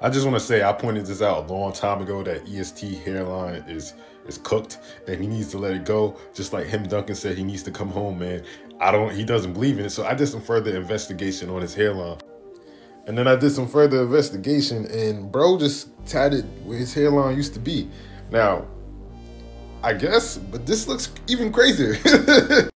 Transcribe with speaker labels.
Speaker 1: I just want to say I pointed this out a long time ago that EST hairline is is cooked and he needs to let it go. Just like him Duncan said he needs to come home, man. I don't he doesn't believe in it. So I did some further investigation on his hairline. And then I did some further investigation and bro just tatted where his hairline used to be. Now, I guess, but this looks even crazier.